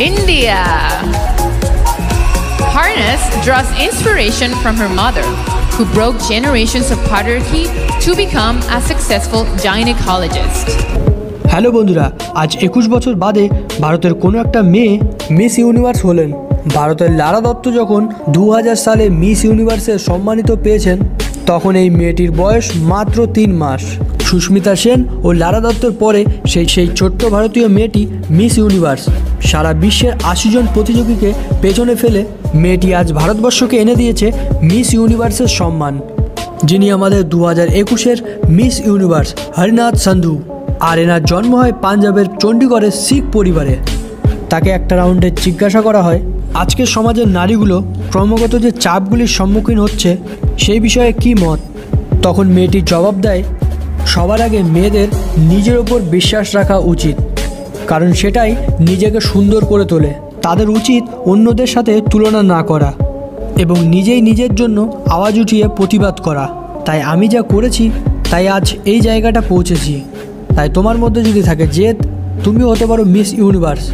India. Harness draws inspiration from her mother, who broke generations of patriarchy to become a successful gynecologist. Hello বন্ধুরা আজ একুশ বছর বাদে ভারতের কোনো একটা মেয়ে মিস ইউনিভার্স হলেন ভারতের লারা দত্ত যখন দু হাজার সালে মিস ইউনিভার্সে সম্মানিত পেয়েছেন তখন এই মেয়েটির বয়স মাত্র তিন মাস। সুস্মিতা সেন ও লারা দত্তর পরে সেই সেই ছোট্ট ভারতীয় মেয়েটি মিস ইউনিভার্স। সারা বিশ্বের আশি জন প্রতিযোগীকে পেছনে ফেলে মেয়েটি আজ ভারতবর্ষকে এনে দিয়েছে মিস ইউনিভার্সের সম্মান। যিনি আমাদের দু হাজার একুশের মিস ইউনিভার্স হরিনাথ সান্ধু। আর এনার জন্ম হয় পাঞ্জাবের চণ্ডীগড়ের শিখ পরিবারে। তাকে একটা রাউন্ডে জিজ্ঞাসা করা হয় আজকের সমাজের নারীগুলো ক্রমাগত যে চাপগুলির সম্মুখীন হচ্ছে সেই বিষয়ে কী মত? তখন মেয়েটি জবাব দেয়, সবার আগে মেয়েদের নিজের ওপর বিশ্বাস রাখা উচিত, কারণ সেটাই নিজেকে সুন্দর করে তোলে। তাদের উচিত অন্যদের সাথে তুলনা না করা এবং নিজেই নিজের জন্য আওয়াজ উঠিয়ে প্রতিবাদ করা। তাই আমি যা করেছি, তাই আজ এই জায়গাটা পৌঁছেছি। তাই তোমার মধ্যে যদি থাকে জেদ, তুমিও হতে পারো মিস ইউনিভার্স।